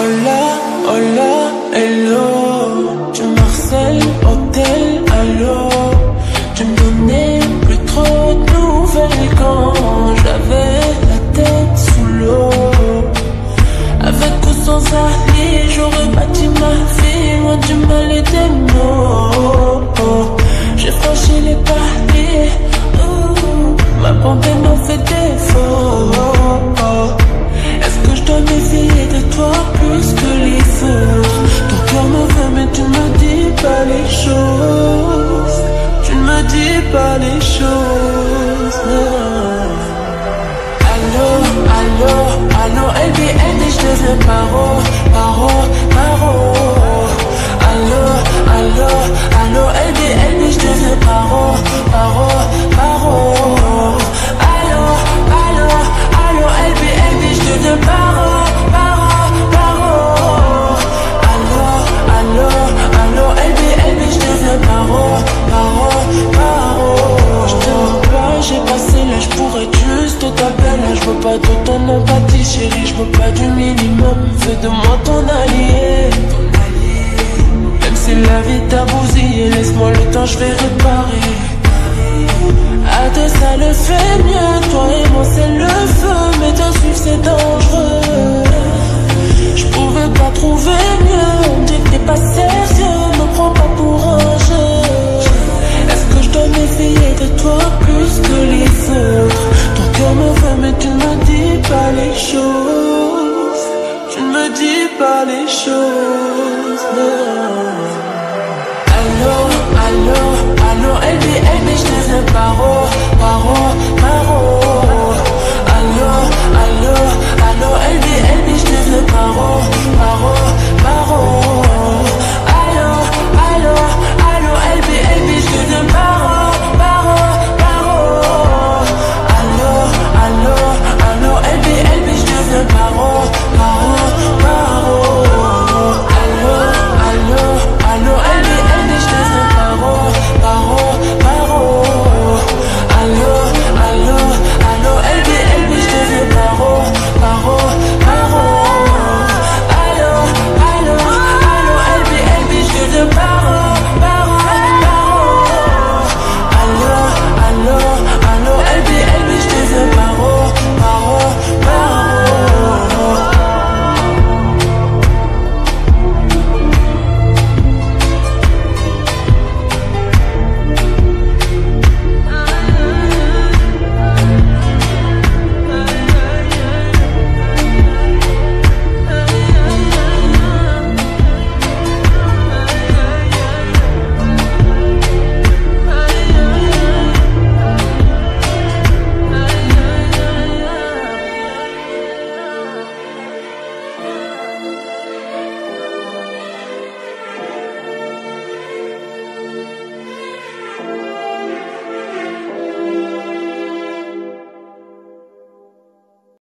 hola, hola. Me dis pas les choses. non. Allô, allô, allô, LBN et je deviens paro, paro, paro. Ton allié. Même si la vie t'a bousillé, laisse-moi le temps, je vais réparer. À deux, ça le fait mieux. Toi et moi, c'est le feu, mais te suivre, c'est dangereux. Je pouvais pas trouver mieux. On dit que t'es pas sérieux, me prends pas pour un jeu. Est-ce que je dois méfier de toi plus que les autres? Ton cœur me veut mais tu ne me dis pas les choses dis pas les choses. Allô, allô, allô, LBN et je deviens paro, paro,